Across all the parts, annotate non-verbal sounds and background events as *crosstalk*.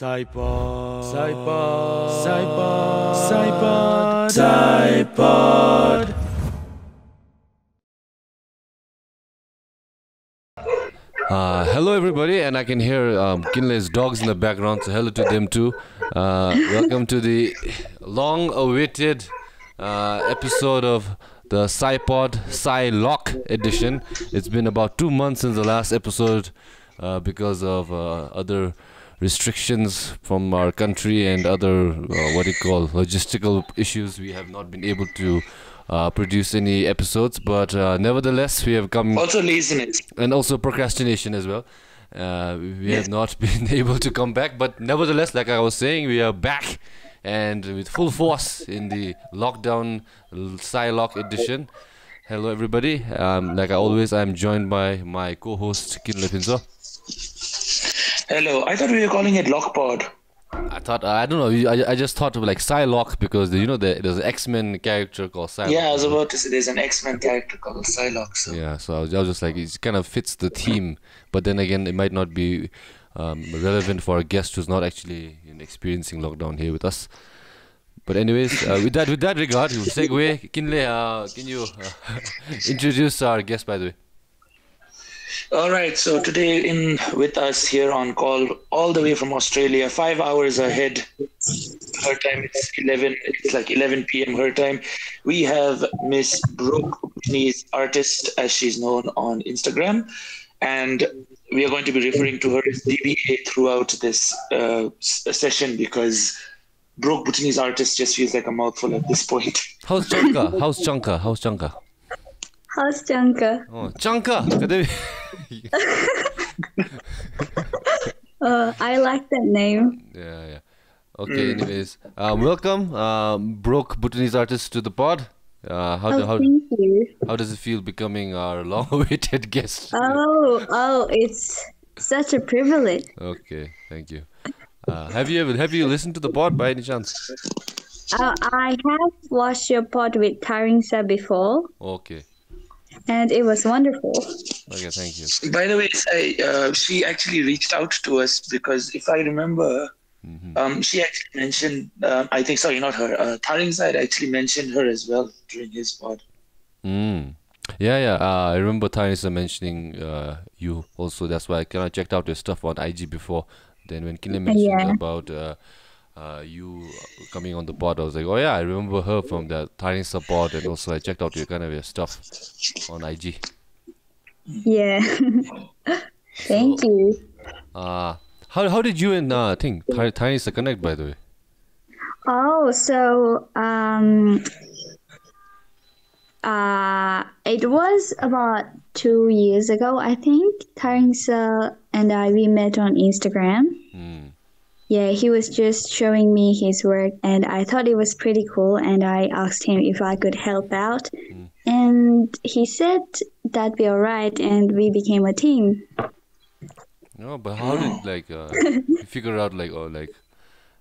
Sidepod. Sidepod. Sidepod. Sidepod. Sidepod. Uh, hello, everybody, and I can hear um, Kinley's dogs in the background, so hello to them too. Uh, welcome to the long awaited uh, episode of the Psypod Sci Lock edition. It's been about two months since the last episode uh, because of uh, other restrictions from our country and other, uh, what do you call, logistical issues. We have not been able to. Uh, produce any episodes, but uh, nevertheless, we have come Also laziness. and also procrastination as well. Uh, we Yes. have not *laughs* been able to come back, but nevertheless, like I was saying, we are back and with full force in the lockdown Psylock edition. Hello, everybody. Um, like I always, I'm joined by my co-host Kinley Phuntsho. Hello. I thought we were calling it Lockpod. I thought I don't know. I, I just thought of like Psylocke because you know the, there's an X-Men character called Psylocke. Yeah, I was about to say there's an X-Men character called Psylocke. So. Yeah, so I was, I was just like, it kind of fits the theme, but then again, it might not be um, relevant for a guest who's not actually you know, experiencing lockdown here with us. But anyways, uh, with that with that regard, segue. Kinley, uh, can you uh, *laughs* introduce our guest, by the way? All right. So today in with us here on call, all the way from Australia, five hours ahead. Her time it's eleven. It's like eleven p.m. her time. We have Miss Broke Bhutanese artist, as she's known on Instagram, and we are going to be referring to her as BBA throughout this uh, session because Brooke Bhutanese artist just feels like a mouthful at this point. How's Chanka? How's Chanka? How's How's Janka? Oh, Chanka! Uh, *laughs* I like that name. yeah, yeah. Okay, anyways, um, welcome, um, Broke Bhutanese artist to the pod. Uh, how, do, Oh, how, thank you. how does it feel becoming our long-awaited *laughs* guest? Oh, oh, it's such a privilege. Okay, thank you. Uh, have you ever have you listened to the pod by any chance? Uh, I have watched your pod with Taringsa before, Okay, and it was wonderful. okay, thank you. By the way, Sai, uh, she actually reached out to us because if I remember, um, she actually mentioned, um, I think, sorry, not her, uh, Taring side actually mentioned her as well during his pod. Mm. Yeah, yeah. Uh, I remember Tanisa mentioning uh, you also. That's why I kind of checked out your stuff on IG before. Then when Kinley mentioned Yeah. about uh, uh, you coming on the pod, I was like, oh yeah, I remember her from the Tanisa support, and also I checked out your kind of your stuff on IG. Yeah. *laughs* Thank you. Uh, how how did you and uh, think Tanisa connect by the way? Oh, so um, uh, it was about two years ago, I think. Taringsa and I we met on Instagram. Mm. Yeah, he was just showing me his work, and I thought it was pretty cool. And I asked him if I could help out, and he said that'd be alright, and we became a team. No, but how did like uh, *laughs* you figure out like oh like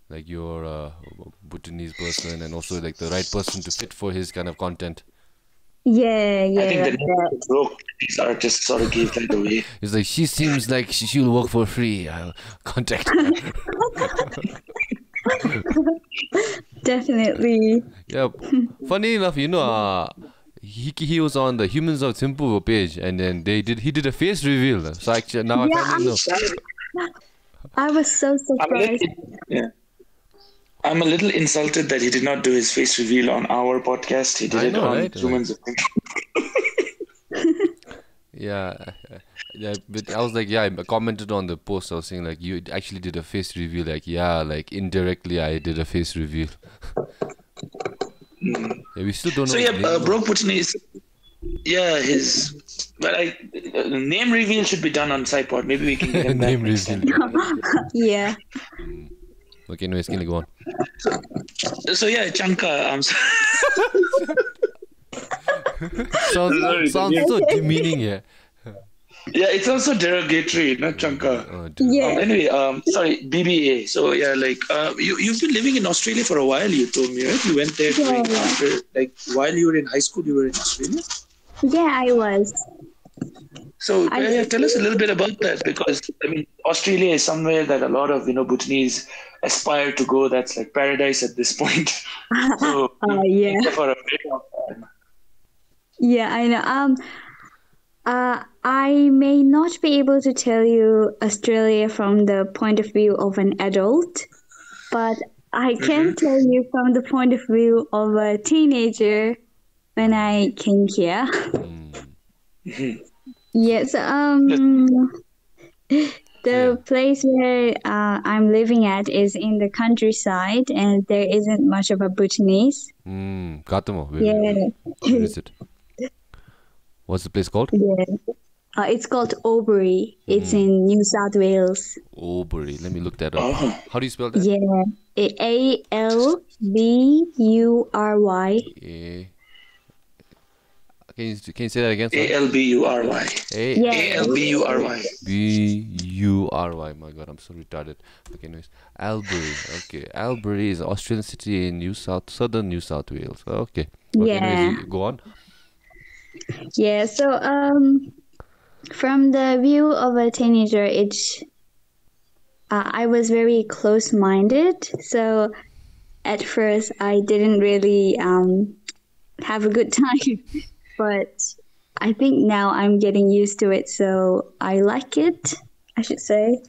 like you're a Bhutanese person and also like the right person to fit for his kind of content? Yeah, yeah. I think the like name that. broke. These artists sort of gave that away. *laughs* It's like she seems like she, she'll work for free. I'll contact her. *laughs* Definitely. yeah. Funny enough, you know, uh, he he was on the Humans of Thimphu page, and then they did he did a face reveal. So actually now Yeah, I finally I'm know. I was so I'm surprised. yeah. I'm a little insulted that he did not do his face reveal on our podcast. He did I it know, on right? Humans *laughs* of Yeah, yeah, but I was like, yeah, I commented on the post. I was saying like, you actually did a face reveal. Like, yeah, like indirectly, I did a face reveal. yeah, we still don't know. So his yeah, name, uh, though. Broke Bhutanese. Yeah, his. But I uh, name reveal should be done on Psypod. Maybe we can get him *laughs* Name next time. *laughs* Yeah. Okay, no, it's going to go on? So *laughs* yeah, Chanka. Um, Sounds, Sorry, sounds yeah. so demeaning, yeah. yeah, it's also derogatory, not Chanka. Oh. Yeah. Um, anyway, um, sorry, BBA. So yeah, like uh, you you've been living in Australia for a while. You told me, right? You went there during Yeah. after like while you were in high school. You were in Australia. Yeah, I was. So I- uh, tell us a little bit about that because I mean Australia is somewhere that a lot of you know Bhutanese aspire to go. That's like paradise at this point. *laughs* so Oh, yeah. you've been there for a very long time. Yeah, I know. Um, uh, I may not be able to tell you Australia from the point of view of an adult, but I can tell you from the point of view of a teenager when I came here. *laughs* yes. Um, the place where uh, I'm living at is in the countryside, and there isn't much of a Bhutanese. Mm, Gatamo. Where, Yeah. where is it? What's the place called? Yeah. Uh, it's called Albury. It's in New South Wales. Oberry. Let me look that up. Oh. How do you spell that? Yeah. A L B U R Y. A- Can you, can you say that again? A Sorry? L B U R Y. A Yeah. A L B U R Y. B U R Y. My God, I'm so retarded. Okay, anyways, Albury. Okay, Albury is an Australian city in New South, southern New South Wales. Okay. okay Yeah. Anyways, go on. Yeah. So um, from the view of a teenager, it's uh, I was very close-minded. So at first, I didn't really um have a good *laughs* time, but I think now I'm getting used to it. So I like it. I should say.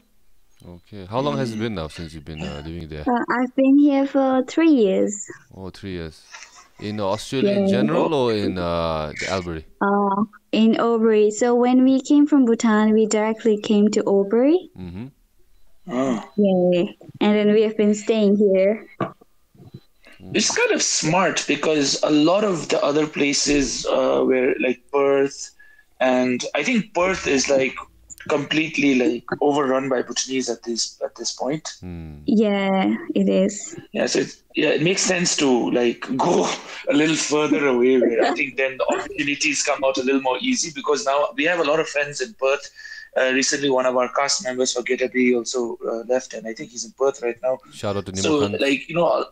Okay. How long has it been now since you've been uh, living there? Uh, I've been here for three years. Oh, three years. In Australia in general or in uh, the Albury? Uh, in Albury. So when we came from Bhutan, we directly came to Albury. Mm-hmm. Oh. Yeah. And then we have been staying here. It's kind of smart because a lot of the other places uh, were like Perth, and I think Perth is like completely like overrun by Bhutanese at this at this point. Mm. Yeah, it is. Yeah, so it, yeah, it makes sense to like *laughs* go a little further away. Where I think then the opportunities come out a little more easy because now we have a lot of friends in Perth. Uh, recently, one of our cast members for Getabe also uh, left, and I think he's in Perth right now. Shout out to so like you know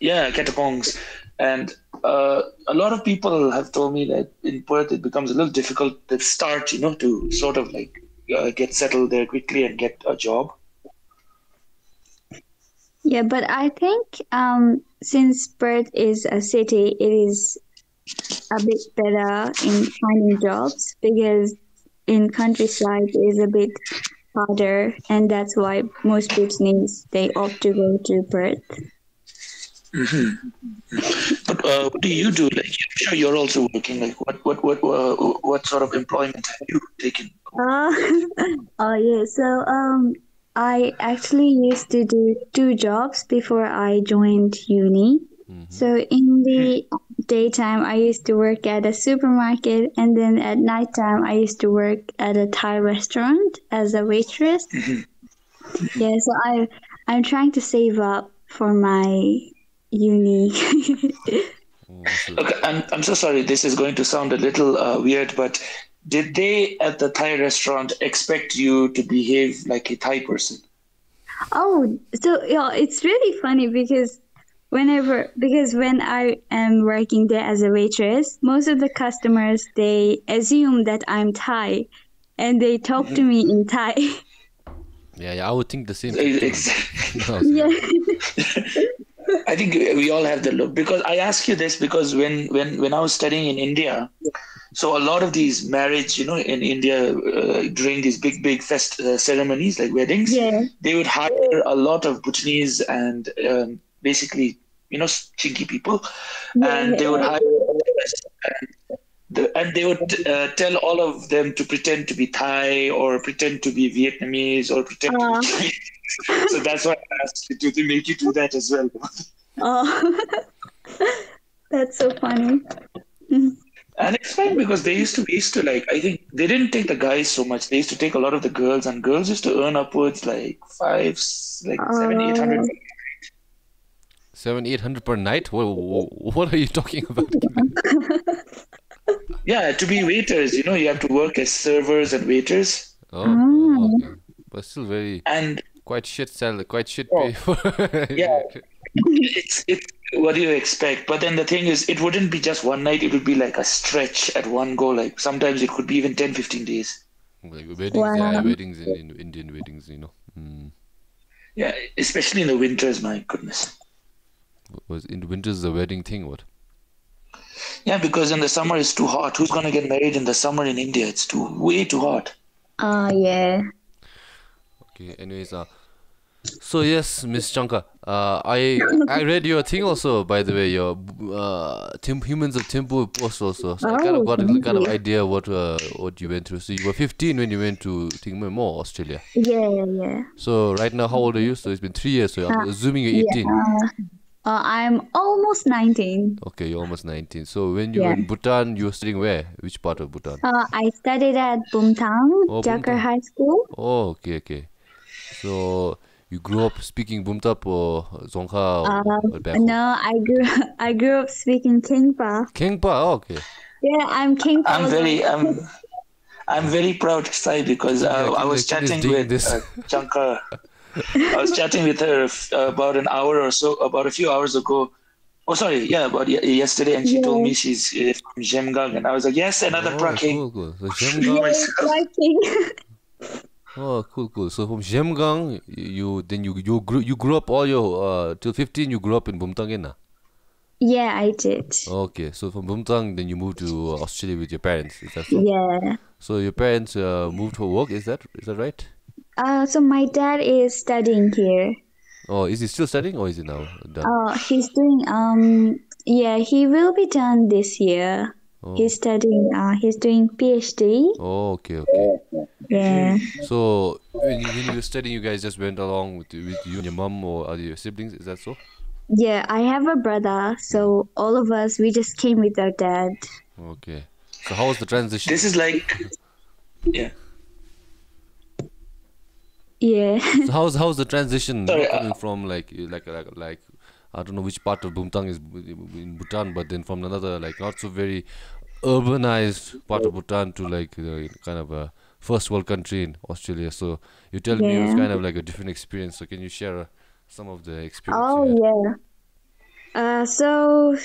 yeah catapongs and uh, a lot of people have told me that in perth it becomes a little difficult to start you know to sort of like uh, get settled there quickly and get a job Yeah, but I think um, since Perth is a city, it is a bit better in finding jobs because in countryside it is a bit harder, and that's why most Bhutanese they opt to go to Perth. But uh, what do you do like i'm sure you're also working like what what what uh, what sort of employment have you taken Uh, *laughs* oh yeah. So um, I actually used to do two jobs before I joined uni. So in the daytime, I used to work at a supermarket, and then at nighttime, I used to work at a Thai restaurant as a waitress. Yeah. So I I'm trying to save up for my uni. *laughs* Oh, okay i'm, I'm so sorry this is going to sound a little uh, weird but did they at the thai restaurant expect you to behave like a thai person Oh, so yeah, it's really funny because whenever because when I am working there as a waitress, most of the customers they assume that I'm Thai, and they talk to me in Thai. yeah, yeah, I would think the same thing. too. *laughs* No, *laughs* yeah. I think we all have the look because I ask you this because when when when I was studying in India, so a lot of these marriage, you know, in India uh, during these big big fest uh, ceremonies like weddings, Yeah. they would hire a lot of Bhutanese and um, basically you know chinky people, and they would hire and, the, and they would uh, tell all of them to pretend to be Thai or pretend to be Vietnamese or pretend to Uh. be Chinese. *laughs* so that's why I asked you, do they make you do that as well? Oh, *laughs* that's so funny. Mm-hmm. And it's fine because they used to we used to like I think they didn't take the guys so much. They used to take a lot of the girls, and girls used to earn upwards like five, s- like seven, eight hundred. Oh. Seven, eight hundred per night? What, what are you talking about? *laughs* Yeah, to be waiters, you know, you have to work as servers and waiters, Oh, oh, okay. Mm. but still very and quite shit salary, quite shit Oh. pay *laughs* for. Yeah. *laughs* it's it's what do you expect? But then the thing is, it wouldn't be just one night. It would be like a stretch at one go. Like sometimes it could be even 10, 15 days. Like weddings, yeah, weddings in, in Indian weddings, you know. Mm. Yeah, especially in the winters. My goodness. Was in winters the wedding thing? What? Yeah, because in the summer it's too hot. Who's gonna get married in the summer in India? It's too way too hot. Oh yeah. Okay. Anyways, uh, so yes, Miss Chanka, uh, I I read your thing also. By the way, your uh, Tim, humans of Thimphu post also. So I kind Oh, of got a kind of idea what uh, what you went through. So you were 15 when you went to Tingmo, Australia. Yeah, yeah. Yeah. So right now, how old are you? So it's been three years. So I'm assuming you're 18. Uh, I'm almost 19. Okay, you're almost 19. So when you were in Bhutan, you were studying where? Which part of Bhutan? Uh, I studied at Bumtang, Oh, High School. Oh, okay, okay. So you grew up speaking Bumtap or Dzongkha or, or back? Uh, No, I grew *laughs* I grew up speaking Kingpa. Kingpa, oh, okay. Yeah, I'm Kingpa. I'm very I'm I'm very proud Sai because uh, Yeah, I was chatting with this. uh, Chanka. *laughs* I was chatting with her f- uh, about an hour or so, about a few hours ago. Oh, sorry, yeah, about y- yesterday, and she told me she's uh, from Zhemgang, and I was like, yes, another Oh, Praking. cool, cool. So *laughs* Zhemgang. myself. Oh, cool, cool. So from Zhemgang, you then you you grew you grew up all your uh till 15 you grew up in Bumtang nah? yeah, I did. Okay, so from Bumtang then you moved to Australia with your parents. Is that so? Yeah. So your parents uh, moved for work. Is that is that right? Uh, so my dad is studying here. Oh, is he still studying or is he now done? Oh, he's doing um yeah, he will be done this year. Oh. He's studying uh he's doing PhD. Oh, okay, okay. Yeah. So when you, when you were studying, you guys just went along with with you and your mom or other your siblings. Is that so? Yeah, I have a brother, so all of us we just came with our dad. Okay. So how was the transition? This is like, yeah. Yeah. So how's how's the transition Sorry, coming uh, from like like like like I don't know which part of Bumtang is in Bhutan, but then from another like not so very urbanized part of Bhutan to like uh, kind of a first world country in Australia. So you tell me it was kind of like a different experience. So can you share uh, some of the experience? Oh yeah. Uh, so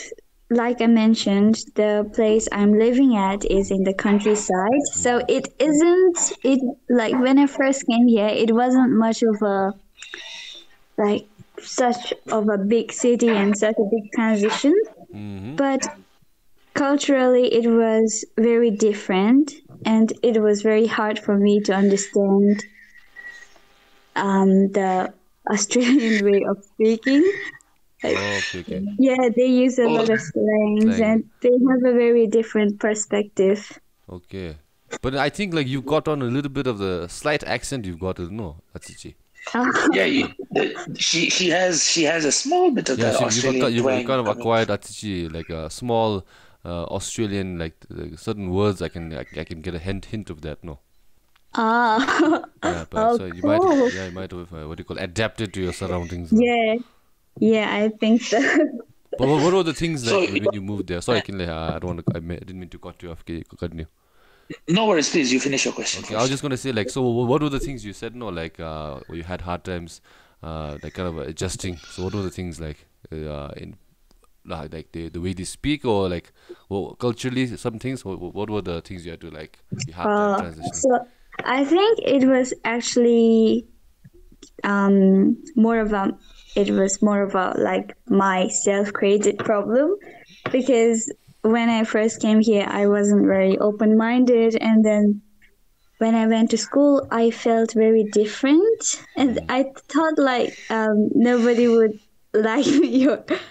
like I mentioned, the place I'm living at is in the countryside. So it isn't it like when I first came here, it wasn't much of a like such of a big city and such a big transition. Mhm. But culturally it was very different and it was very hard for me to understand um, the Australian *laughs* way of speaking. Oh, okay, okay. Yeah, they use a lot of *laughs* slangs Slang. and they have a very different perspective. Okay. But I think like you've got on a little bit of the slight accent you've got, no, Atsichi. *laughs* Yeah, you, the, she she has she has a small bit of Yeah, that so you've, got, you've kind of coming. acquired Atsichi, like a small uh, Australian, like, like certain words. I can I, I can get a hint hint of that. No. Ah, *laughs* Yeah, but Oh, so you might cool. yeah you might have uh, what do you call adapted to your surroundings. yeah. Yeah, I think so. *laughs* But what, what were the things So- like when you moved there? Sorry, Kinley, uh, I don't want to. I, ma- I didn't mean to cut you off. Okay, continue. No worries, please. You finish your question. Okay, I was just gonna say like, so what were the things you said? No, like uh, where you had hard times, uh, like kind of adjusting. So what were the things like, uh, in like like the the way they speak or like, well, culturally some things. What, what were the things you had to like? You had time Uh, transitioning. so I think it was actually um, more of a it was more of a like my self-created problem because when I first came here I wasn't very open-minded and then when I went to school I felt very different and I thought like um, nobody would like *laughs*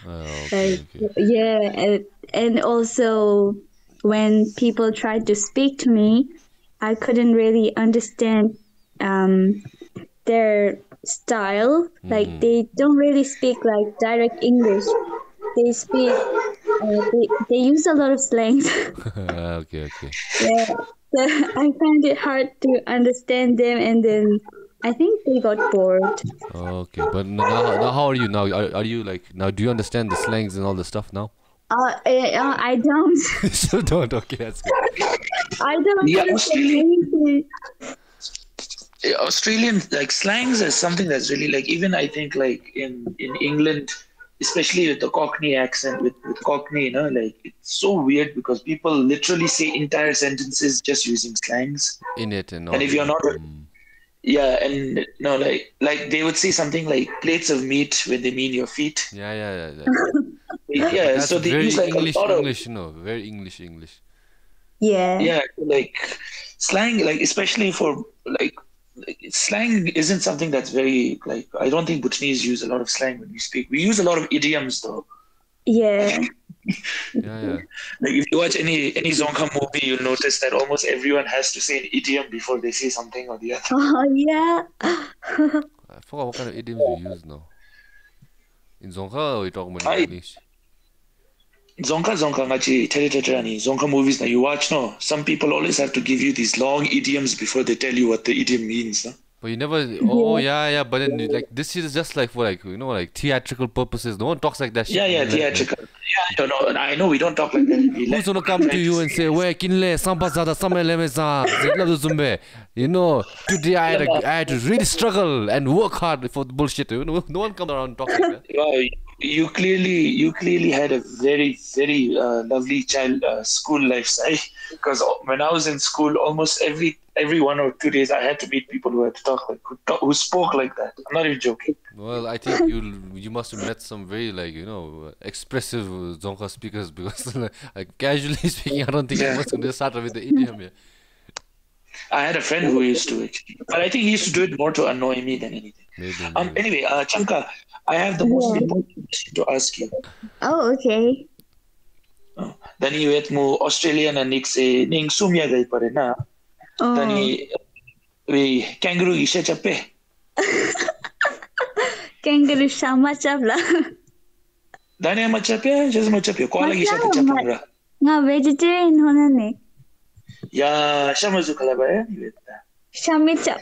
Uh, okay, like okay. yeah and, and also when people tried to speak to me i couldn't really understand um, their style like Mm. they don't really speak like direct english they speak uh, they, they use a lot of slangs *laughs* *laughs* okay, okay. yeah so i find it hard to understand them and then i think they got bored Okay, but now, now how are you now? Are, are you like now? Do you understand the slangs and all the stuff now? uh, uh, i don't *laughs* Still don't. Okay, that's good. i don't Yeah, Australian- anything. Yeah, Australian like slangs is something that's really like even I think like in in England especially with the Cockney accent, with, with Cockney, you know, like it's so weird because people literally say entire sentences just using slangs. In it and all. And if you're not, Mm. Yeah, and no, like like they would say something like plates of meat when they mean your feet. Yeah, yeah, yeah. yeah. *laughs* Yeah, so they very use like English, a lot of English, you know, very English, English. Yeah. yeah, like slang, like especially for like. like, Slang isn't something that's very like I don't think Bhutanese use a lot of slang when we speak. We use a lot of idioms though. Yeah. *laughs* Yeah, yeah. *laughs* Like if you watch any any Dzongkha movie, you'll notice that almost everyone has to say an idiom before they say something or the other. *laughs* Oh yeah. I forgot what kind of idioms we use now. In Dzongkha, we talk about I- English. Zonka Zonka ngachi teletetrani Zonka movies now you watch no. Some people always have to give you these long idioms before they tell you what the idiom means. No? But you never. *laughs* Oh, oh yeah, yeah. But then like this is just like for like you know like theatrical purposes. No one talks like that. Shit. Yeah, yeah, Like- like- theatrical. Yeah, I don't know. I know we don't talk like that. We *laughs* Who's let- gonna come to you and say, "Where kinle sampazada samelemesa zumbe"? You know, today I had, a, I had to really struggle and work hard for the bullshit. You know, no one comes around and talks like that. *laughs* You clearly you clearly had a very very uh, lovely child uh, school life, Sai. Because when I was in school, almost every every one or two days, I had to meet people who had to talk like who, talk, who spoke like that. I'm not even joking. Well, I think you you must have met some very like you know expressive Dzongkha speakers because *laughs* like casually *laughs* speaking, I don't think Yeah. you must just start with the idiom. Yeah. I had a friend who used to actually, but I think he used to do it more to annoy me than anything. Maybe. Um. Anyway, uh, Chanka, I have the most important question to ask you. Oh, okay. तनी वेत मु Australian निक से निंग सुमिया गई परे ना तनी वे kangaroo इशे चप्पे kangaroo शामा चपला दाने मचपे जस मचपे कॉल इशे चपरा ना वेजिटेरियन होना ने या शमजु खला बे शामी चप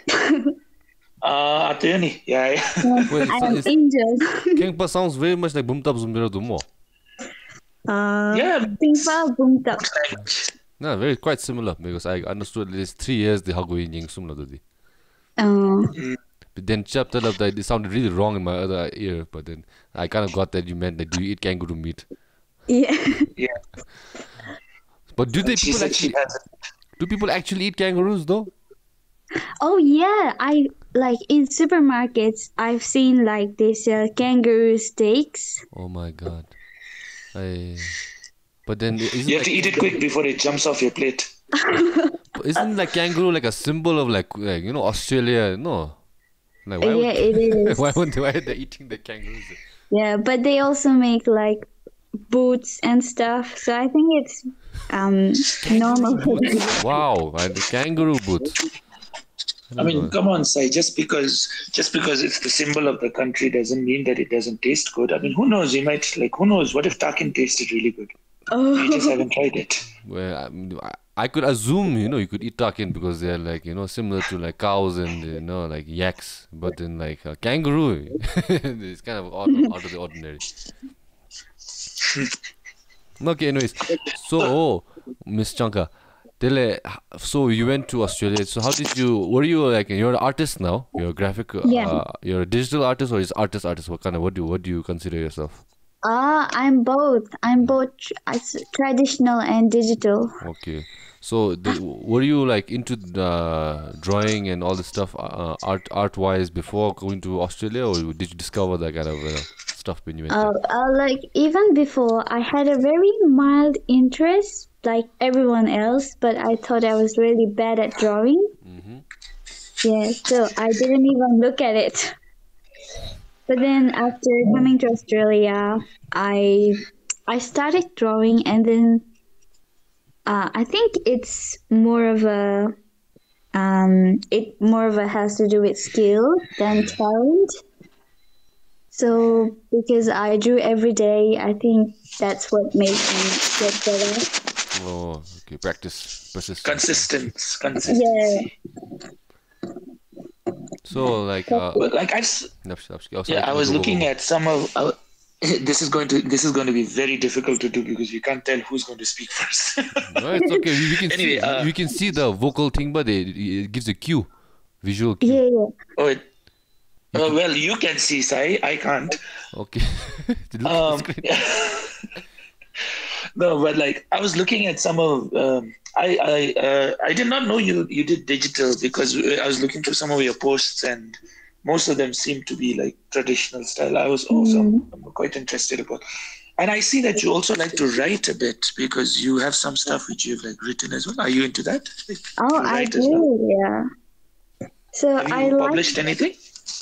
sama zu kala ba ya ni wet. Shami chap. Ah, ato eh. Yeah, yeah. I'm it's, angel. Khengpa sounds very much like Bumtab Zumbira Dumo. Uh, yeah. Tingpa bumtap. No, very quite similar because I understood at least three years the Hagoin Ying Sumla Dudi. Oh. But then chopped it up that it sounded really wrong in my other ear, but then I kind of got that you meant like do you eat kangaroo meat? Yeah. Yeah. But do they people actually do people actually eat kangaroos though? Oh yeah, I like in supermarkets. I've seen like they sell kangaroo steaks. Oh my god. I but then isn't You have like, to eat it quick before it jumps off your plate. isn't like kangaroo like a symbol of like like you know Australia? No. Like why yeah, would, it *laughs* is. why would why are they eating the kangaroos? yeah, but they also make like boots and stuff. So I think it's um normal. for. Wow, and the kangaroo boots. I mean, come on, Sai. Just because just because it's the symbol of the country doesn't mean that it doesn't taste good. I mean, who knows? You might like who knows? What if Takin tasted really good? Oh. You just haven't tried it. Well, I, mean, I- I could assume, you know, you could eat takin because they're like, you know, similar to like cows and, you know, like yaks. But then, like, a kangaroo, *laughs* it's kind of odd, out of the ordinary. *laughs* okay, anyways. So, oh, Miss Chanka, tell, so you went to Australia. So, how did you, were you like, you're an artist now? You're a graphic, uh, Yeah. you're a digital artist or is artist artist? What kind of, what do, what do you consider yourself? ah, I'm both. I'm both traditional and digital. Okay. So, the, were you like into the drawing and all this stuff, uh, art art wise, before going to Australia, or did you discover that kind of uh, stuff when you went? Uh, uh, like even before, I had a very mild interest, like everyone else, but I thought I was really bad at drawing. Mhm. Yeah, so I didn't even look at it. But then after coming to Australia, I I started drawing, and then uh, I think it's more of a um, it more of a has to do with skill than talent. So because I drew every day, I think that's what made me get better. Oh, okay. Practice, persistence. Consistent, consistency. So, like, uh, But like I, s- Napsh- Napsh- oh, sorry, yeah, I was go, go, looking at some of. Uh, *laughs* this is going to this is going to be very difficult to do because we can't tell who's going to speak first. No, it's okay. We, we can *laughs* Anyway, see, uh, we can see the vocal thing, but it, it gives a cue, visual cue. Yeah, yeah. oh, it, Uh, well, you can see, Sai. I can't. Okay. *laughs* Look the Um, screen. *laughs* no, but like I was looking at some of. Um, I I uh, I did not know you you did digital because I was looking through some of your posts and most of them seem to be like traditional style. I was also I'm quite interested about. And I see that you also like to write a bit because you have some stuff which you've like written as well. Are you into that? Oh, You I write as well? do, yeah. So Have you I like. published anything?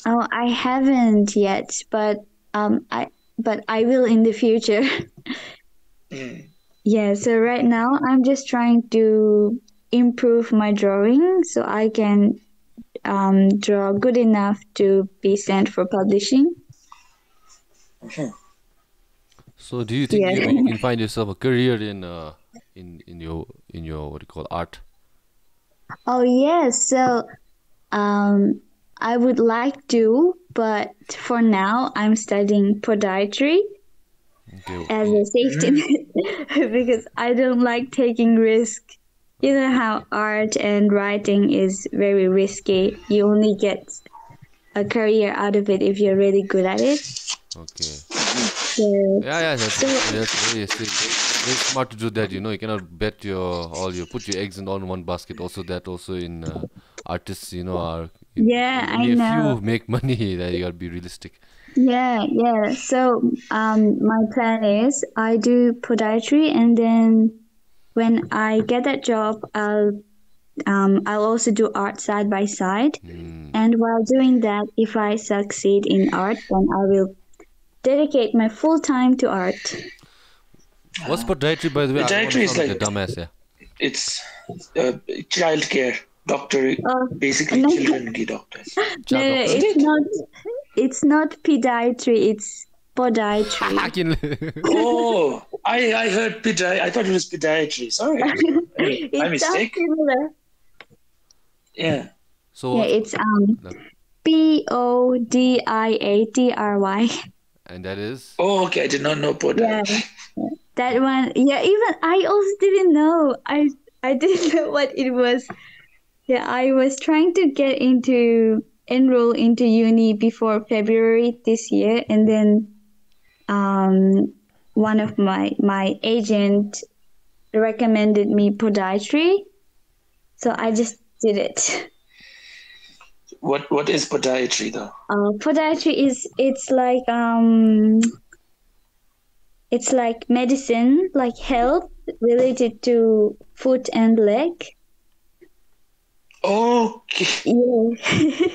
Oh, I haven't yet, but um, I but I will in the future. Mm. Yeah, so right now I'm just trying to improve my drawing so I can um, draw good enough to be sent for publishing. So do you think Yeah. you, you can find yourself a career in uh in in your in your what do you call art? Oh yes, so um, I would like to, but for now I'm studying podiatry Okay. as a safety net *laughs* because I don't like taking risk. You know how art and writing is very risky. You only get a career out of it if you're really good at it. Okay. So Yeah, yeah, that's, that's very, very smart to do that. You know, you cannot bet your all your put your eggs in all in one basket. Also, that also in uh, artists, you know, are Yeah, I only a know. few make money. That you gotta be realistic. Yeah, yeah. So um, my plan is I do podiatry, and then when I get that job, I'll um, I'll also do art side by side. Hmm. And while doing that, if I succeed in art, then I will dedicate my full time to art. What's podiatry, by the way? I don't wanna Podiatry is sound like a like- dumbass. Yeah. It's uh, child care doctor, Oh, basically *laughs* no. children ki doctors. No, no, it's not. It's not pediatry. It's podiatry. *laughs* Oh, I I heard pedi. I thought it was pediatry. Sorry, *laughs* my it sounds mistake. similar. Yeah. so Yeah, it's um No. P O D I A T R Y. and that is Oh, okay. I did not know podiatry. Yeah, that one. Yeah, even I also didn't know. I I didn't know what it was. Yeah, I was trying to get into enroll into uni before February this year, and then um one of my my agent recommended me podiatry, so I just did it. What What is podiatry though? Uh, podiatry is it's like um it's like medicine like health related to foot and leg Okay. yeah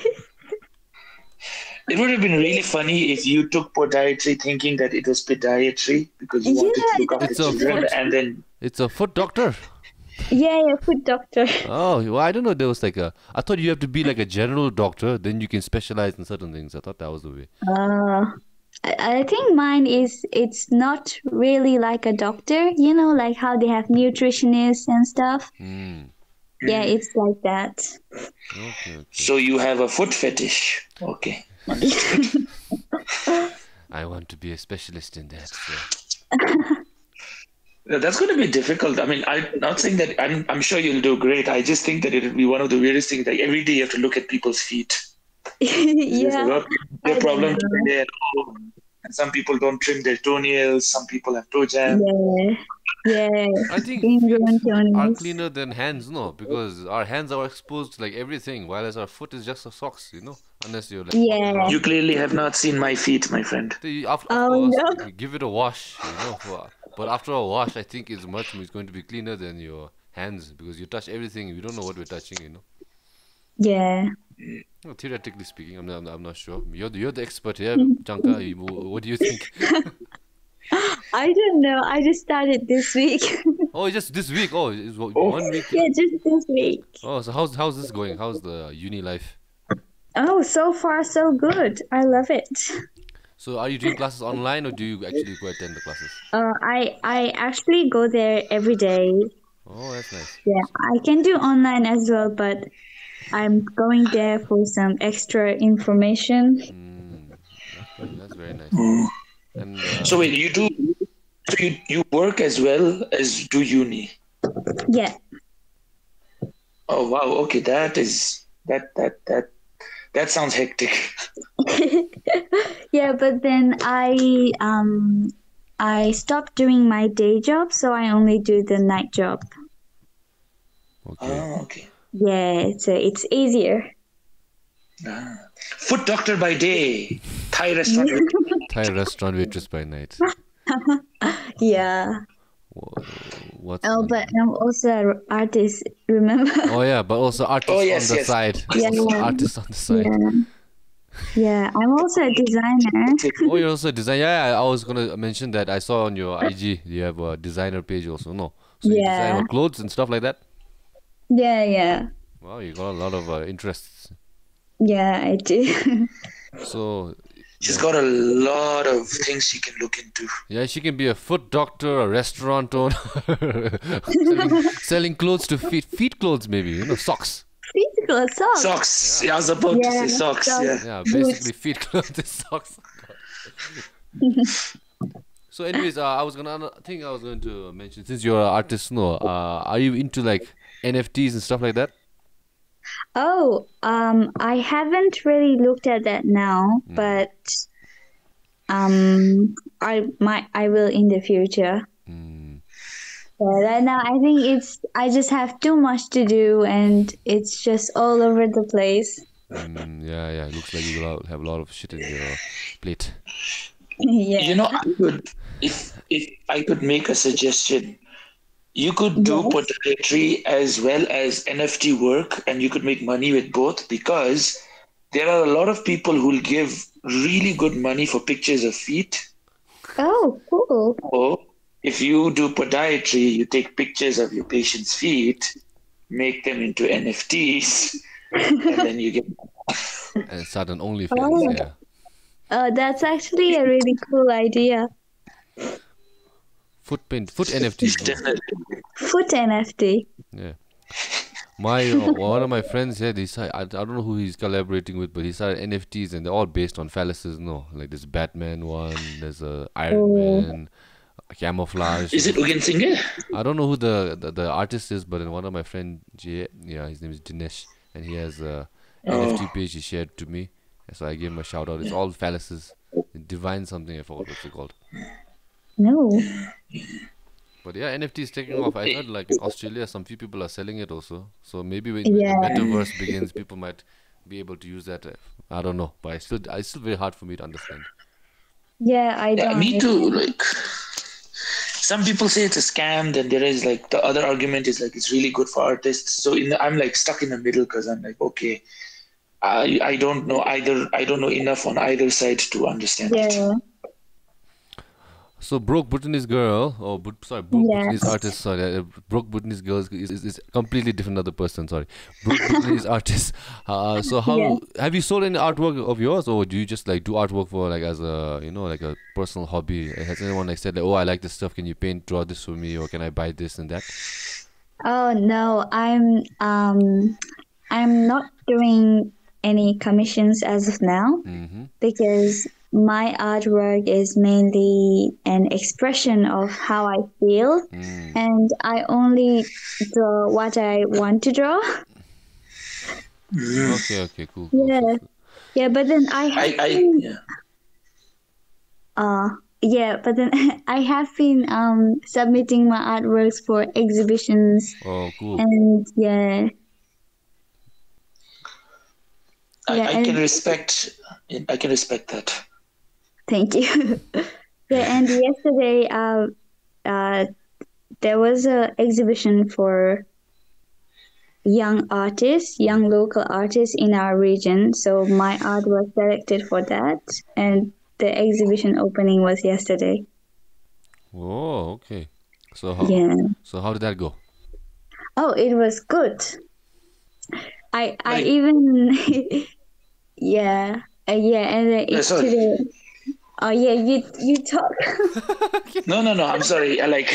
It would have been really funny if you took podiatry thinking that it was podiatry because you wanted to look after It's a children, foot. and then it's a foot doctor. yeah yeah foot doctor Oh, well, I don't know. There was like a. I thought you have to be like a general doctor, then you can specialize in certain things. I thought that was the way. uh I, I think mine is it's not really like a doctor you know like how they have nutritionists and stuff Hmm. Yeah it's like that Okay, okay. so you have a foot fetish. Okay. *laughs* I want to be a specialist in that. So. *laughs* That's going to be difficult. I mean, I'm not saying that I'm, I'm sure you'll do great. I just think that it would be one of the weirdest things. Like every day you have to look at people's feet. *laughs* There's a yeah lot I your problem today at home. And some people don't trim their toenails. Some people have toe jam. yeah yeah I think Ingrown feet are cleaner than hands, no? Because our hands are exposed to like everything, whereas our foot is just a socks, you know? Unless you're like. Yeah. You clearly have not seen my feet, my friend. The- After, Oh, of no. give it a wash, you know. But after a wash, I think it's much it's going to be cleaner than your hands because you touch everything. We don't know what we're touching, you know. yeah mm. Well, theoretically speaking, I'm not, I'm not, sure. You're the, you're the expert here. *laughs* Chanka. What do you think? *laughs* I don't know. I just started this week. *laughs* oh, just this week. Oh, it's one one week. yeah, just this week. Oh, so how's how's this going? How's the uni life? Oh, so far so good. I love it. So are you doing classes online or do you actually go attend the classes? Uh, I I actually go there every day. Oh, that's nice. Yeah, I can do online as well, but I'm going there for some extra information. Mm, that's, that's very nice. And uh, So wait, you do so you, you work as well as do uni. Yeah, Oh wow, okay, that is that that that that sounds hectic. *laughs* yeah, but then I um I stopped doing my day job, so I only do the night job. Okay. Oh, okay. Yeah, so it's easier. Ah. Foot doctor by day, Thai *laughs* restaurant. Thai restaurant waitress by night. *laughs* Yeah. Wha- What's Oh, on- but I'm also an artist. Remember? Oh yeah, but also artist Oh, yes, on the yes. side. *laughs* Yeah. Also artist on the side. yeah. Yeah, I'm also a designer. Oh, you're also a designer. Yeah, yeah, I was gonna mention that. I saw on your IG you have a designer page also. No, so you design Yeah. clothes and stuff like that. Yeah, yeah, Wow, you got a lot of uh, interests. yeah. I do. *laughs* So She's got a lot of things she can look into. yeah, she can be a foot doctor, a restaurant owner, *laughs* selling, selling clothes to feet, feet clothes maybe. You know, socks. Physical socks. Socks. Yeah, I was about to say socks. socks. Yeah. Yeah, basically feet clothes and socks. so, anyways, uh, I was gonna I think I was going to mention since you're an artist, no, uh, are you into like NFTs and stuff like that? Oh, um, I haven't really looked at that now, but um, I might, I will in the future. Mm. Yeah, right now I think it's I just have too much to do and it's just all over the place. Mm, yeah, yeah. It looks like you have a lot of shit in your plate. *laughs* yeah. You know, I could, if if I could make a suggestion, you could do Yes. poetry as well as NFT work, and you could make money with both because there are a lot of people who'll give really good money for pictures of feet. Oh, cool. Or if you do podiatry, you take pictures of your patient's feet, make them into NFTs, and then you get. *laughs* And start an OnlyFans. Oh. Yeah. Oh, that's actually a really cool idea. Foot paint, foot *laughs* NFTs. Definitely. Foot NFT. Yeah. My uh, one of my friends here, he started, I, I don't know who he's collaborating with, but he started NFTs and they're all based on phalluses. No, like this Batman one, there's a Iron Oh. Man, a camouflage. Is it Ugen Singh? I don't know who the, the the artist is, but then one of my friend Jay, yeah, his name is Dinesh, and he has a NFT page he shared to me. So I gave him a shout out. It's all phalluses, divine something. I forgot what's it called. No. But yeah, NFT is taking off. I heard like in Australia, some few people are selling it also. So maybe when, Yeah. when the metaverse begins, people might be able to use that. I don't know, but I still, it's still very hard for me to understand. Yeah, I Yeah, don't. me too. Like, some people say it's a scam. Then there is like the other argument is like it's really good for artists. So in the, I'm like stuck in the middle because I'm like, okay, I I don't know either. I don't know enough on either side to understand it. So Broke Bhutanese girl, or But- sorry, Broke Yes. Bhutanese artist. Sorry, uh, Broke Bhutanese girl is, is, is completely different other person. Sorry, Broke *laughs* Bhutanese artist. Uh, so how Yeah. have you sold any artwork of yours, or do you just like do artwork for like as a you know like a personal hobby? Has anyone like said like, oh, I like this stuff. Can you paint, draw this for me, or can I buy this and that? Oh no, I'm um I'm not doing any commissions as of now Mm-hmm. because my artwork is mainly an expression of how I feel Mm. and I only draw what I want to draw. Okay, okay, cool. cool, Yeah. cool, cool. Yeah, but then I have I I been, yeah. uh yeah, but then *laughs* I have been um submitting my artworks for exhibitions Oh, cool. and yeah. I, Yeah, I can respect. I can respect that. Thank you. *laughs* and yesterday, uh, uh, there was an exhibition for young artists, young local artists in our region. So my art was selected for that, and the exhibition opening was yesterday. Oh, okay. So how? Yeah. So how did that go? Oh, it was good. I I Like- even *laughs* yeah uh, yeah and uh, it's today. Oh yeah, you you talk. *laughs* No, no, no. I'm sorry. I like.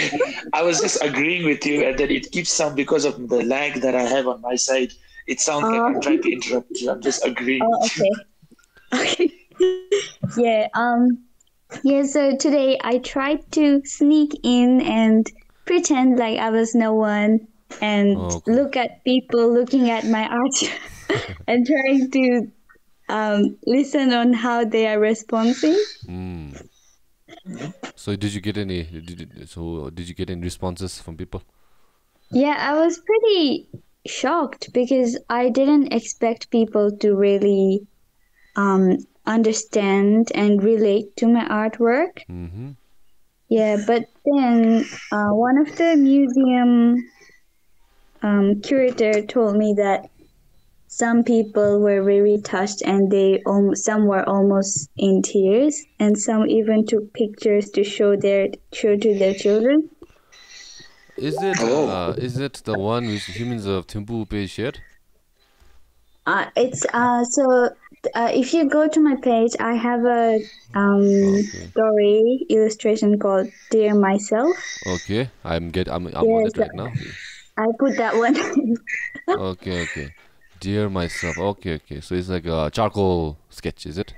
I was just agreeing with you, and then it keeps sound because of the lag that I have on my side. It sounds like I'm Oh. trying to interrupt you. I'm just agreeing. Oh, okay. Okay. *laughs* yeah. Um. Yeah. So today I tried to sneak in and pretend like I was no one and Oh, cool. look at people looking at my art *laughs* and trying to um, listen on how they are responding. Mm. So did you get any? Did so did you get any responses from people? Yeah, I was pretty shocked because I didn't expect people to really um, understand and relate to my artwork. Mm-hmm. Yeah, but then uh, one of the museum um, curator told me that some people were very touched and they al- some were almost in tears and some even took pictures to show their show to their children. Is it uh, is it the one which humans of Thimphu page shared? Uh, it's uh, so uh, if you go to my page, I have a um, Okay. story illustration called "Dear Myself." Okay, I'm get I'm I'm on it right now. I put that one. Okay, okay. Dear myself. Okay, okay. So it's like a charcoal sketch, is it?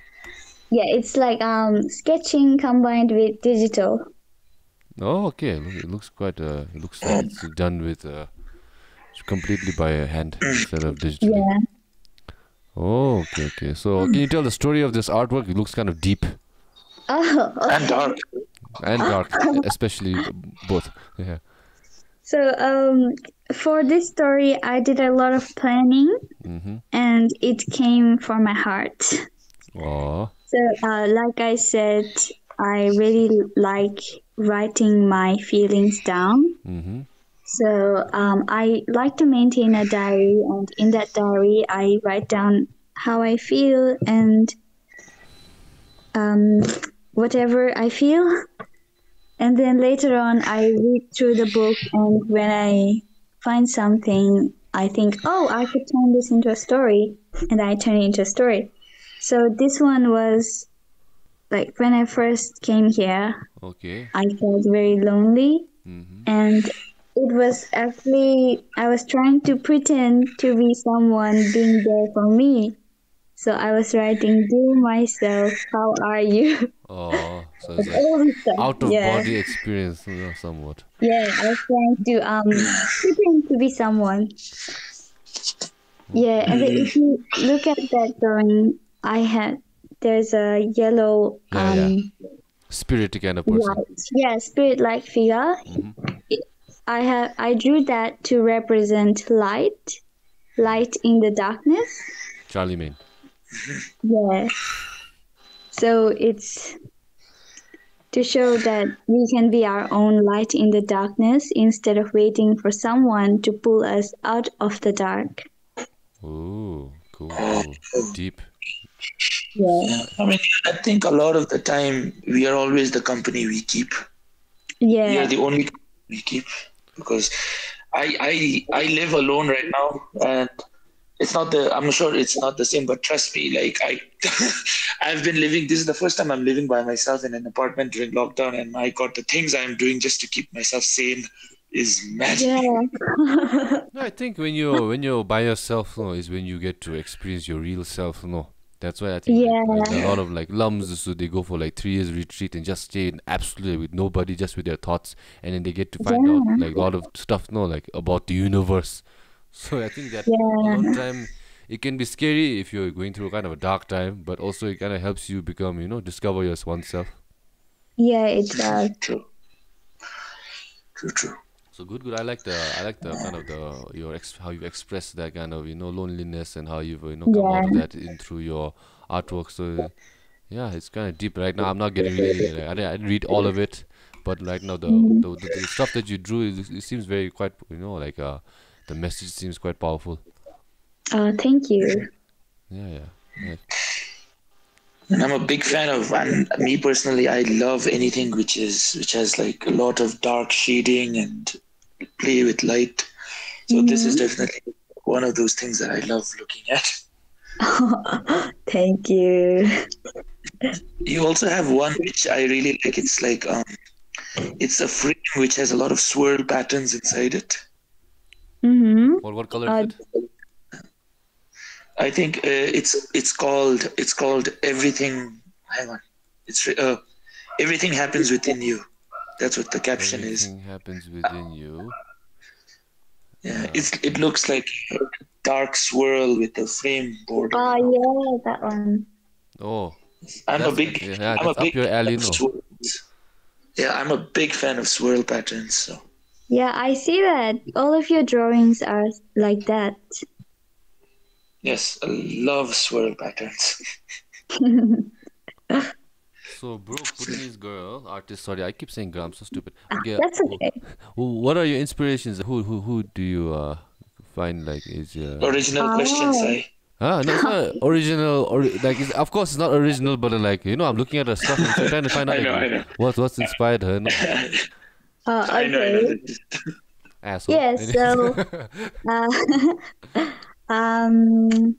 yeah, it's like um, sketching combined with digital. Oh, okay. It looks quite. Uh, it looks like it's done with uh, completely by hand instead of digital. Yeah. Oh, okay, okay. So can you tell the story of this artwork? It looks kind of deep Oh, And dark. and dark, especially both. Yeah. So um, for this story, I did a lot of planning, Mm-hmm. and it came from my heart. Oh. So, uh, like I said, I really like writing my feelings down. Mm-hmm. So um, I like to maintain a diary, and in that diary, I write down how I feel and um, whatever I feel. And then later on, I read through the book, and when I find something, I think, oh, I could turn this into a story, and I turn it into a story. So this one was like when I first came here, Okay. I felt very lonely Mm-hmm. and it was actually I was trying to pretend to be someone being there for me. So I was writing, "Dear myself, how are you?" Oh, so it's like this stuff. out of yeah. body experience, you know, somewhat. Yeah, I was trying to um pretend to be someone. Yeah, and if you look at that drawing, I had there's a yellow Yeah, um yeah. Spirited kind of person. light. Yeah, spirit like figure. It- I have I drew that to represent light, light in the darkness. Charlie Main. Yeah. So it's to show that we can be our own light in the darkness instead of waiting for someone to pull us out of the dark. Ooh, cool, uh, cool. Deep. Yeah. I mean, I think a lot of the time we are always the company we keep. Yeah. We are Yeah. the only company we keep because I I I live alone right now and it's not the I'm sure it's not the same, but trust me, like I *laughs* I've been living this is the first time I'm living by myself in an apartment during lockdown and my god the things I'm doing just to keep myself sane is mad. Yeah. *laughs* No, I think when you're when you're by yourself, no, is when you get to experience your real self, no. That's why I think like, like, a lot of like lums, so they go for like three years retreat and just stay in absolutely with nobody, just with their thoughts, and then they get to find out like a lot of stuff, no, like about the universe. *laughs* So I think that Yeah. alone time it can be scary if you're going through kind of a dark time, but also it kind of helps you become, you know, discover your oneself. yeah, it does. True. True, true. So good, good. I like the I like the kind of the your ex, how you express that kind of you know loneliness and how you've you know come out of that in through your artwork. So yeah, it's kind of deep right now. I'm not getting really. Like, I, didn't, I didn't read all of it, but right now the the, the, the stuff that you drew it, it seems very quite you know like uh the message seems quite powerful. Oh, thank you. Yeah, yeah. yeah. And I'm a big fan of, and me personally, I love anything which is which has like a lot of dark shading and play with light. So this is definitely one of those things that I love looking at. *laughs* thank you. You also have one which I really like. It's like um, it's a frame which has a lot of swirl patterns inside it. Mm-hmm. What what color Uh, is it? I think uh, it's it's called it's called everything. Hang on, it's uh, everything happens within you. That's what the caption is. Everything happens within you. Yeah, it's it looks like a dark swirl with a frame board. Oh yeah, that one. Oh, I'm a big, yeah, I'm a that's up big your alley, fan of no? swirls. Yeah, I'm a big fan of swirl patterns. So Yeah, I see that all of your drawings are like that. yes, I love swirl patterns. so bro, Bhutanese girl artist. Sorry, I keep saying girl. I'm so stupid. Ah, Okay, That's okay. What are your inspirations? Who who who do you uh find like is your Original questions, Oh. I. Ah, no, it's not *laughs* original. Or like, it's, of course, it's not original, but uh, like, you know, I'm looking at her stuff and I'm trying to find out *laughs* I know, like, what what's inspired her. No? *laughs* Oh, I know, I know. okay. *laughs* Asshole. Yeah, *laughs* so *laughs* uh, um,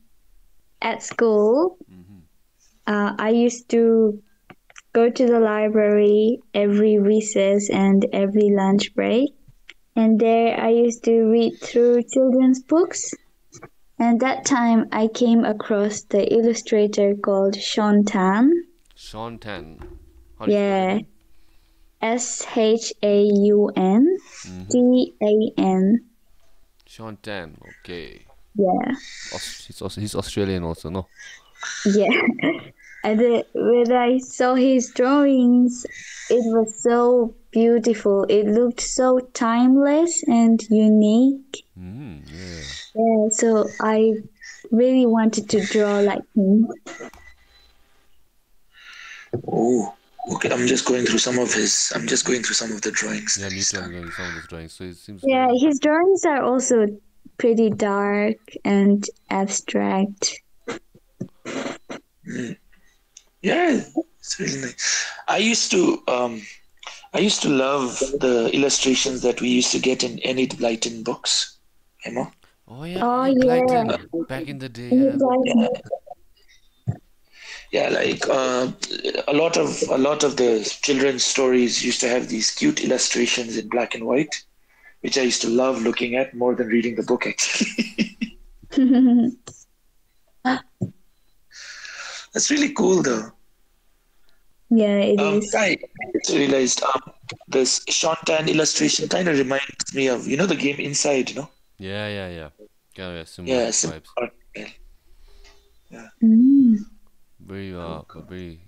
at school, uh, I used to go to the library every recess and every lunch break. And there I used to read through children's books. And that time I came across the illustrator called Shaun Tan. Shaun Tan. Yeah. It? S H A U N T A N. Shaun Tan. Okay. Yeah. He's also he's Australian also, no? Yeah. *laughs* And then when I saw his drawings, it was so beautiful. It looked so timeless and unique. Mm, yeah. Yeah, so I really wanted to draw like him. Oh, okay. I'm just going through some of his. I'm just going through some of the drawings. Yeah, me too. I'm going to some of his drawings. So it seems. Yeah, very- his drawings are also pretty dark and abstract. Yeah, it's really nice. I used to. Um, I used to love the illustrations that we used to get in Enid Blyton books. Emma. Oh yeah. Oh, yeah. Blyton, Back in the day. Yeah. Like, Yeah, like uh, a lot of a lot of the children's stories used to have these cute illustrations in black and white, which I used to love looking at more than reading the book. Actually, *laughs* that's really cool, though. yeah, it Um, is. I just realized um, this Shaun Tan illustration kind of reminds me of you know the game Inside, you know? Yeah, yeah, yeah. Kind yeah, similar Yeah, some vibes. art style. Very uh, very.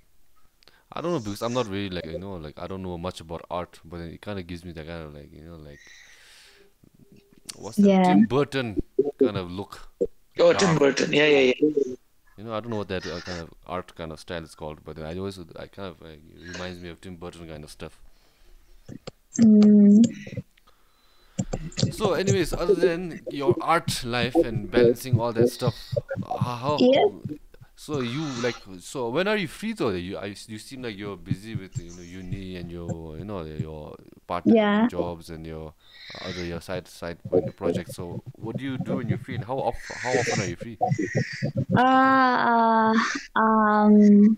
I don't know because I'm not really like you know like I don't know much about art, but it kind of gives me that kind of like you know like what's that Yeah. Tim Burton kind of look. Oh, Tim Burton. Yeah, yeah, yeah. You know, I don't know what that uh, kind of art kind of style is called, but I always I kind of like, it reminds me of Tim Burton kind of stuff. Mm. So, anyways, other than your art life and balancing all that stuff, how? Yeah. So you like so when are you free though? You I, you seem like you're busy with you know uni and your you know your part time Yeah. jobs and your other your side side projects. So what do you do when you're free? And how off, how often are you free? Uh, um,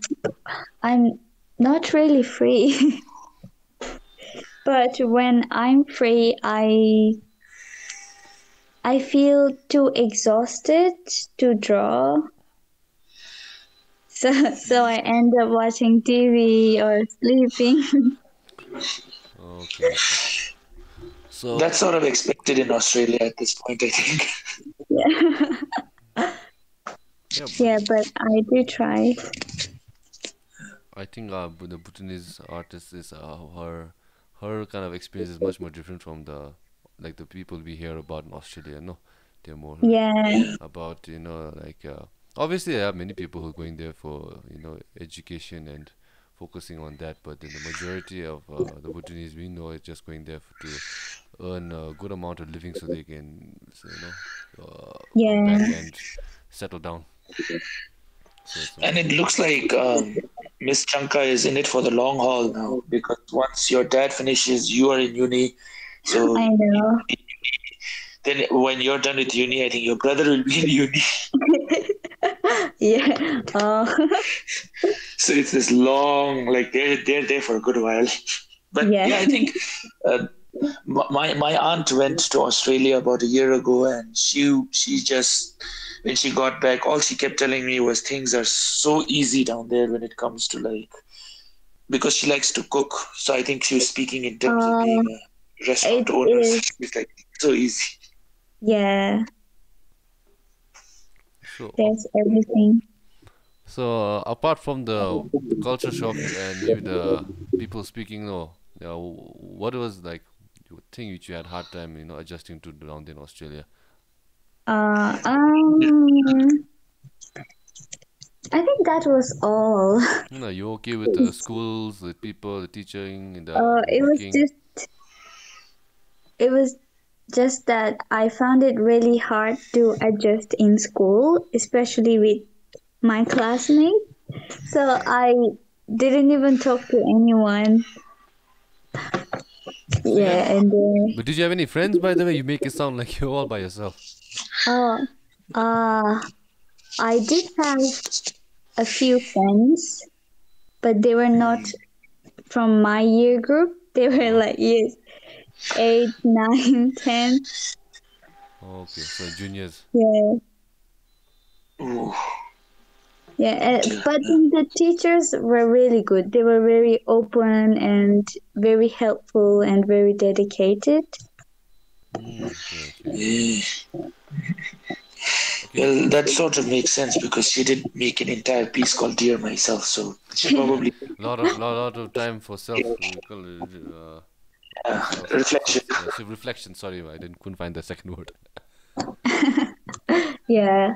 I'm not really free. *laughs* but when I'm free, I I feel too exhausted to draw. So, so I end up watching TV or sleeping. Okay. So That's sort of expected in Australia at this point, I think. yeah, but yeah, but I do try. I think uh, the Bhutanese artist is uh, her her kind of experience is much more different from the like the people we hear about in Australia. No, they're more Yeah, about you know like uh, obviously there are many people who are going there for you know education and focusing on that but then the majority of uh, the Bhutanese we know is just going there for, to earn a good amount of living so they can so, you know uh, Yeah. back and settle down so, so And it looks like um, Miss Chanka is in it for the long haul now because once your dad finishes, you are in uni. So I know. *laughs* then when you're done with uni, I think your brother will be in uni. *laughs* *laughs* Yeah. Oh, *laughs* So it's this long, like they're they're there for a good while. *laughs* But Yeah. yeah, I think uh, my my aunt went to Australia about a year ago, and she she just when she got back, all she kept telling me was things are so easy down there when it comes to like because she likes to cook. So I think she was speaking in terms of Uh, being a restaurant owner. is. She's like so easy. yeah. So, There's everything. so uh, apart from the culture shock and maybe the people speaking, no, uh, what was like the thing which you had hard time, you know, adjusting to down in Australia? Uh, um, I think that was all. *laughs* You know, you okay with the schools, the people, the teaching, and the Uh, it was just, it was just that I found it really hard to adjust in school, especially with my classmates. So I didn't even talk to anyone. Yeah, and then But did you have any friends, by the way? You make it sound like you're all by yourself. oh, uh, I did have a few friends, but they were not from my year group. They were like years eight, *laughs* nine, ten. Okay, so juniors. Yeah, Ooh. yeah. uh, but the teachers were really good. They were very open and very helpful and very dedicated. Mm, okay, okay. Yeah. Well, that sort of makes sense because she did make an entire piece called "Dear Myself," so she *laughs* probably Lot of lot, lot of time for self we uh, uh, *laughs* reflection. yeah, self reflection. Sorry, I didn't couldn't find the second word. *laughs* Yeah.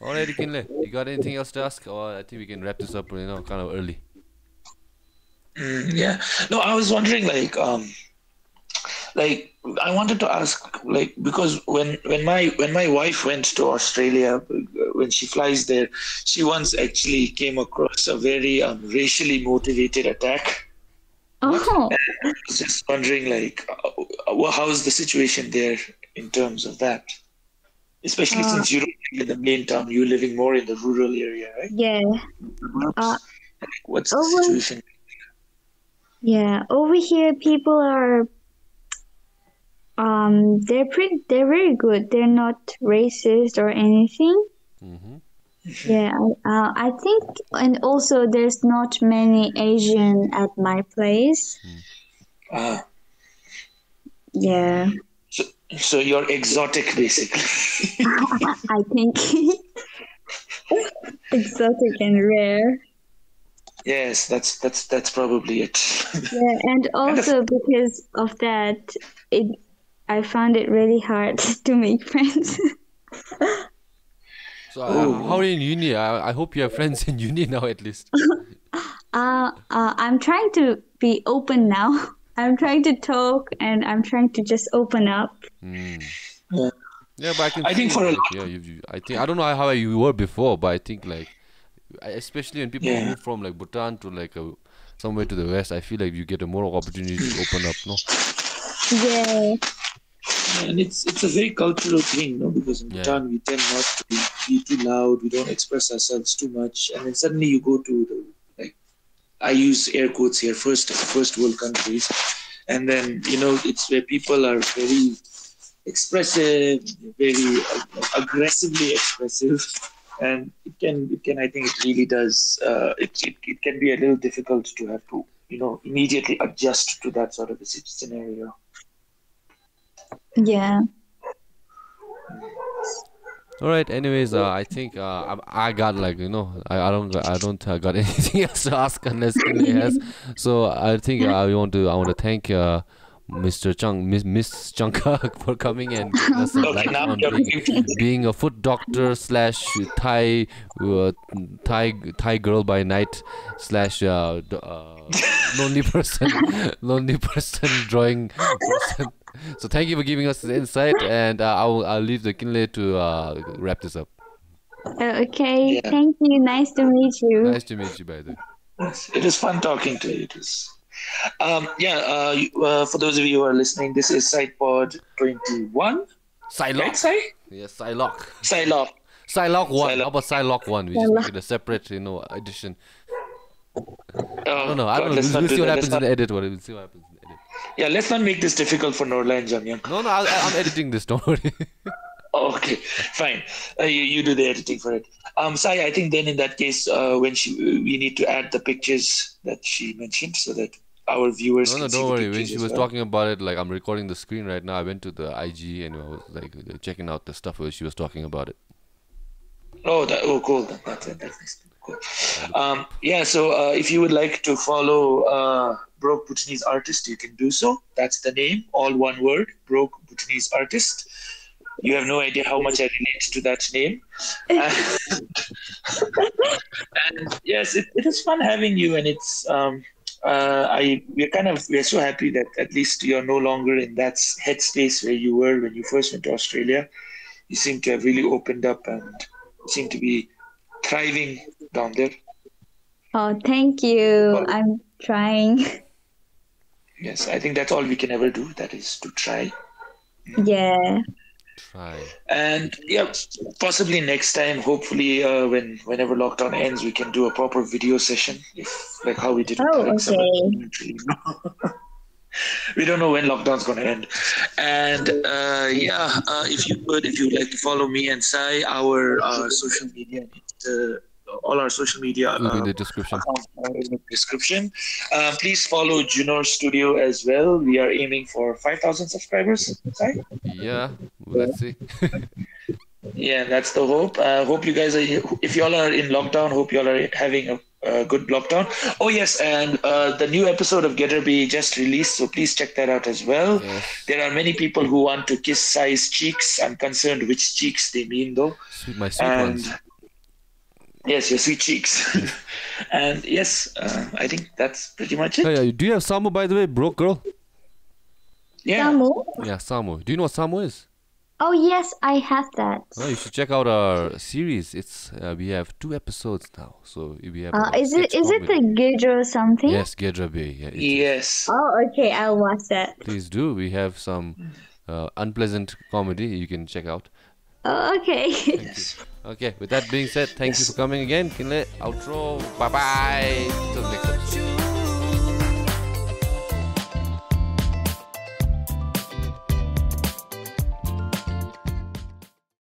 Alrighty, Kinley, you got anything else to ask, or I think we can wrap this up, you know, kind of early. Mm, yeah. No, I was wondering, like, um, like I wanted to ask, like, because when when my when my wife went to Australia, uh, when she flies there, she once actually came across a very um, racially motivated attack. Oh, I was just wondering, like, uh, how's the situation there in terms of that? Especially Uh, since you don't live in the main town, you're living more in the rural area, right? yeah. Uh, What's the over- situation? Yeah, over here people are um they're pretty they're very good. They're not racist or anything. Mm-hmm. Yeah, uh, I think and also there's not many Asian at my place. Uh, Yeah, so, so you're exotic, basically. *laughs* I think *laughs* exotic and rare. yes, that's that's that's probably it. Yeah, and *laughs* also because of that, it I found it really hard to make friends. So, uh, how are you in uni? I, I hope you have friends in uni *laughs* now, at least. *laughs* Uh, uh, I'm trying to be open now. *laughs* I'm trying to talk and I'm trying to just open up. Mm. Yeah. Yeah, but I can. I think feel for a lot- yeah, you, you, I think I don't know how you were before, but I think like, especially when people Yeah. move from like Bhutan to like a, somewhere to the west, I feel like you get a more opportunity to open up. No. Yeah, and it's it's a very cultural thing, no? Because in Yeah. Bhutan we tend not to be, be too loud. We don't express ourselves too much, and then suddenly you go to the like, I use air quotes here, first first world countries, and then you know it's where people are very expressive, very uh, aggressively expressive, and it can it can I think it really does uh, it, it it can be a little difficult to have to you know immediately adjust to that sort of a scenario. Yeah. All right. Anyways, uh, I think uh, I, I got like you know I, I don't got- I don't uh, got *laughs* anything else to ask unless Kinley has. So I think uh, I want to I want to thank uh, Mr. Chung Miss Miss Changka *laughs* for coming and us a *laughs* Okay, light on being, being a foot doctor slash Thai uh, Thai Thai girl by night slash uh, uh, lonely person lonely person drawing person. So thank you for giving us the insight, and uh, I'll I'll leave the Kinley to uh, wrap this up. Okay, Yeah. thank you. Nice to meet you. Nice to meet you, by the way. It is fun talking to you. It is. Um, yeah, uh, you, uh, for those of you who are listening, this is Psypod 21. Right, Psylock. Sai? Yes, Psylock. Psylock. Psylock 1. Psylock. How about Psylock 1? We just Psylock. make it a separate, you know, edition. Oh, I don't know. I don't know. let's We'll, we'll do see what that. happens Let's in the not- edit. What we'll see what happens in the edit. Yeah, let's not make this difficult for Norla and Jamyang. No, no, I'll, I'm editing this. Don't worry. *laughs* Okay, fine. Uh, you, you do the editing for it. Um, Sai, I think then in that case, uh, when she we need to add the pictures that she mentioned, so that our viewers. No, no, don't worry. When she was well. talking about it, like I'm recording the screen right now. I went to the IG and I was like checking out the stuff where she was talking about it. Oh, that, oh, cool. That, that's that's nice. Um, yeah. So uh, if you would like to follow uh, Broke Bhutanese artist, you can do so. That's the name, all one word. Broke Bhutanese artist. You have no idea how much I relate to that name. *laughs* and yes, it, it is fun having you, and it's um, uh, I we're kind of we're so happy that at least you're no longer in that headspace where you were when you first went to Australia. You seem to have really opened up and seem to be thriving down there. Oh, thank you. I'm trying. *laughs* Yes, I think that's all we can ever do. That is to try. yeah. Try. And yeah, possibly next time, hopefully, uh, when whenever lockdown ends, we can do a proper video session, if like how we did. with Oh, Tarak okay. *laughs* we don't know when lockdown's going to end. And uh, yeah, uh, if you could, if you would like to follow me and Sai, our uh, social media, all our social media be in uh, the description. in the description. Uh, please follow Junor Studio as well. We are aiming for 5,000 subscribers. Sai? Yeah, let's see. *laughs* Yeah, that's the hope. Uh, hope you guys are. If y'all are in lockdown, hope y'all are having a, a good lockdown. Oh yes, and uh, the new episode of Getter Be just released, so please check that out as well. Yes. There are many people who want to kiss size cheeks. I'm concerned which cheeks they mean though. Sweet, my sweet And ones. Yes, your sweet cheeks. *laughs* and yes, uh, I think that's pretty much it. Hey, uh, do you have Samuh by the way, broke girl? Yeah. Samuh? Yeah, Samuh. Do you know what Samuh is? Oh, yes, I have that. Oh, you should check out our series. It's uh, we have two episodes now, so we have. Uh, is it sketch it the comedy. Gidro or something? Yes, Gedra Bay. Yeah, it is. Yes. Oh, okay. I'll watch that. Please do. We have some uh, unpleasant comedy you can check out. Oh, okay. Yes. *laughs* Okay, with that being said, thank you for coming again. Kinley, outro. Bye bye. Till next episode.